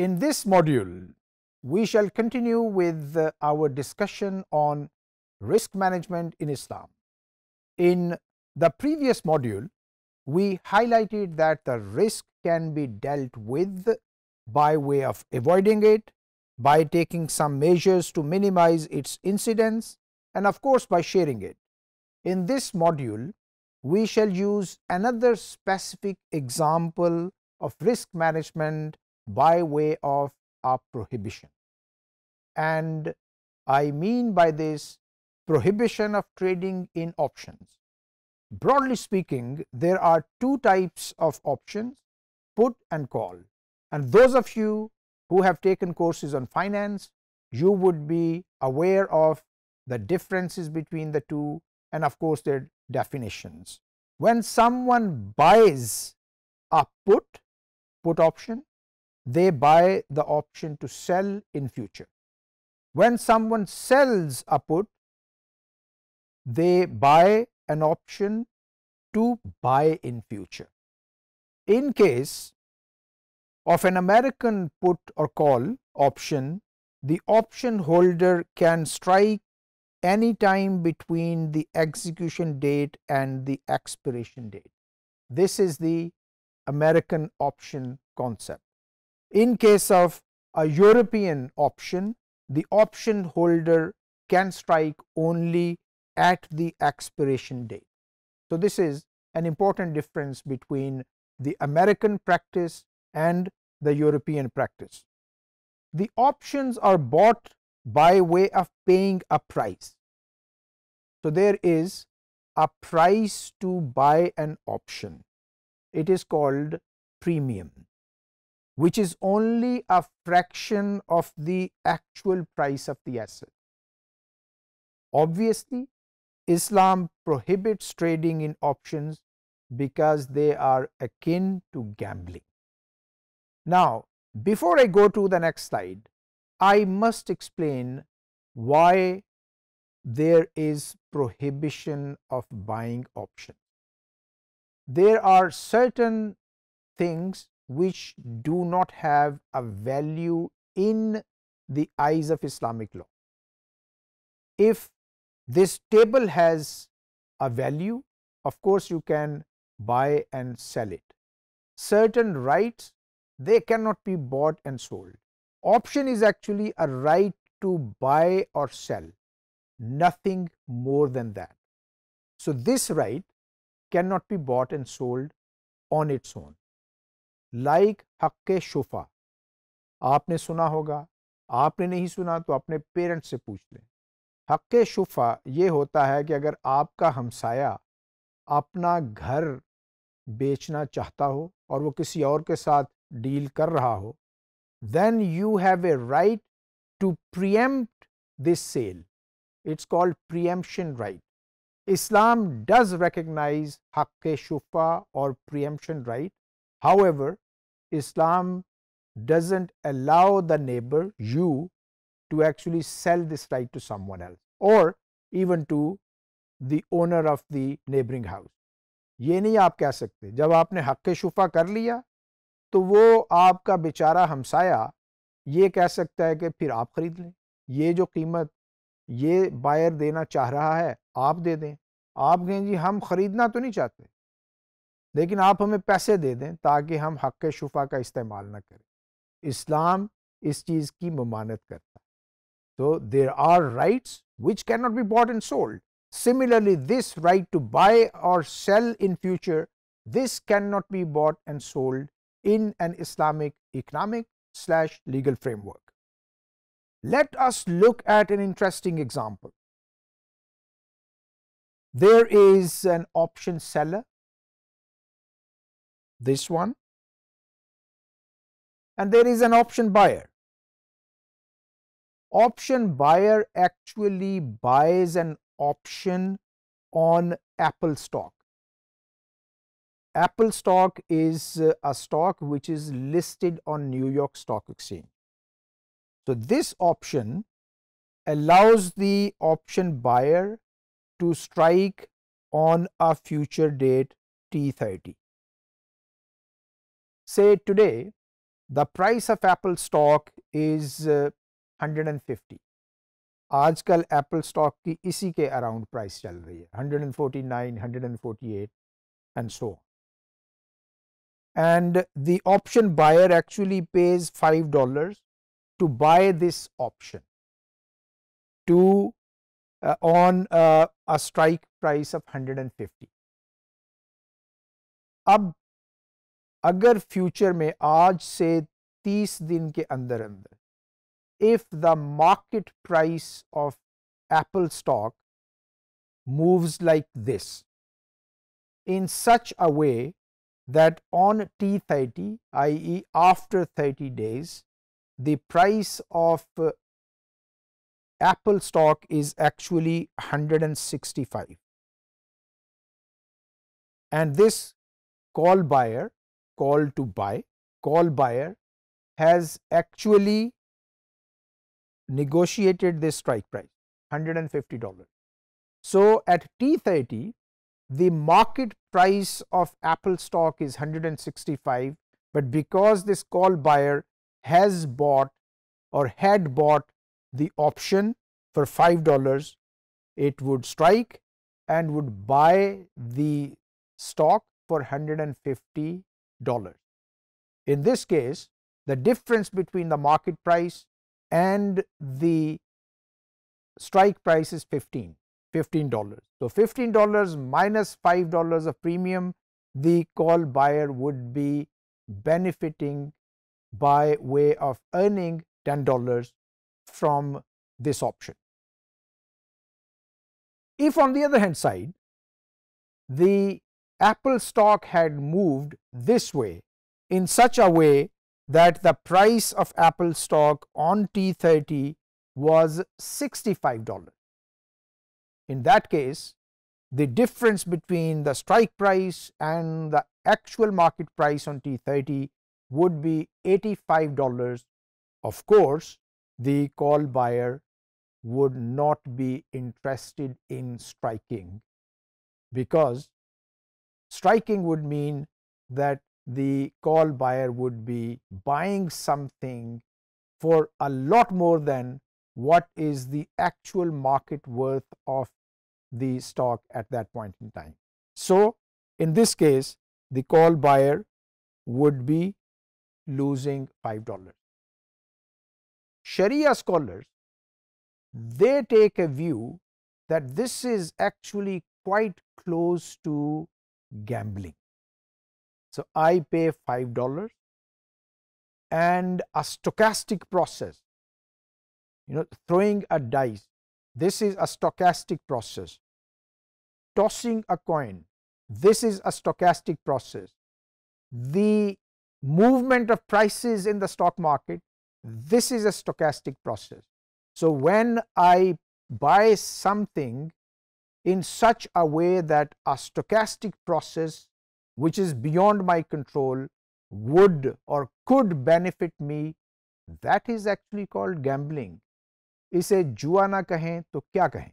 In this module, we shall continue with our discussion on risk management in Islam. In the previous module, we highlighted that the risk can be dealt with by way of avoiding it, by taking some measures to minimize its incidence and of course, by sharing it. In this module, we shall use another specific example of risk management by way of a prohibition. And I mean by this prohibition of trading in options. Broadly speaking, there are two types of options put and call and those of you who have taken courses on finance, you would be aware of the differences between the two and of course, their definitions. When someone buys a put, put option, they buy the option to sell in future. When someone sells a put, they buy an option to buy in future. In case of an American put or call option, the option holder can strike any time between the execution date and the expiration date. This is the American option concept. In case of a European option, the option holder can strike only at the expiration date. So, this is an important difference between the American practice and the European practice. The options are bought by way of paying a price. So, there is a price to buy an option. It is called premium, which is only a fraction of the actual price of the asset. Obviously, Islam prohibits trading in options because they are akin to gambling. Now, before I go to the next slide, I must explain why there is prohibition of buying options. There are certain things which do not have a value in the eyes of Islamic law. If this table has a value, of course, you can buy and sell it. Certain rights they cannot be bought and sold. Option is actually a right to buy or sell, nothing more than that. So, this right cannot be bought and sold on its own. Like हक शुफा। आपने सुना होगा आपने नहीं सुना तो अपने पेरेंट्स से पूछ लें। हक शुफा ये होता है कि अगर आपका हमसाया अपना घर बेचना चाहता हो और वो किसी और के साथ डील कर रहा हो then you have a right to preempt this sale it's called preemption right Islam does recognize haqq shufa or preemption right. However, Islam doesn't allow the neighbor, you, to actually sell this right to someone else or even to the owner of the neighboring house. ये नहीं आप कह सकते जब आपने हक शुफा कर लिया तो वो आपका बेचारा हमसाया ये कह सकता है कि फिर आप खरीद लें ये जो कीमत ये बायर देना चाह रहा है आप दे दें आप कहें जी हम ख़रीदना तो नहीं चाहते लेकिन आप हमें पैसे दे दें ताकि हम हक शुफा का इस्तेमाल ना करें इस्लाम इस चीज़ की ममानत करता है तो there are rights which can not be bought and sold similarly this right to buy और sell in future this can not be bought and sold in an Islamic economic slash legal framework. Let us look at an interesting example. There is an option seller, this one, and there is an option buyer. Option buyer actually buys an option on Apple stock. Apple stock is uh, a stock which is listed on New York Stock Exchange. So, this option allows the option buyer to strike on a future date T30 Say today the price of Apple stock is uh, 150. आजकल Apple stock की इसी के around price चल रही है 149, 148 and so on. And the option buyer actually pays $5 to buy this option to uh, on uh, a strike price of 150. अब अगर future में आज से 30 दिन के अंदर अंदर if the market price of Apple stock moves like this in such a way that on T30 i.e. after 30 days the price of uh, Apple stock is actually 165 and this call buyer call to buy call buyer has actually negotiated this strike price $150. So, at T30 the market price of Apple stock is 165, but because this call buyer has bought or had bought the option for $5, it would strike and would buy the stock for $150. In this case, the difference between the market price and the strike price is 15 $15. So, $15 minus $5 of premium the call buyer would be benefiting by way of earning $10 from this option. If on the other hand side the Apple stock had moved this way in such a way that the price of Apple stock on T30 was $65. In that case, the difference between the strike price and the actual market price on T30 would be $85. Of course, the call buyer would not be interested in striking because striking would mean that the call buyer would be buying something for a lot more than what is the actual market worth of the stock at that point in time. So, in this case the call buyer would be losing $5. Sharia scholars they take a view that this is actually quite close to gambling. So, I pay $5 and a stochastic process, you know throwing a dice, this is a stochastic process. Tossing a coin, this is a stochastic process. The movement of prices in the stock market, this is a stochastic process. So, when I buy something in such a way that a stochastic process which is beyond my control would or could benefit me that is actually called gambling इसे जुआ ना कहें तो क्या कहें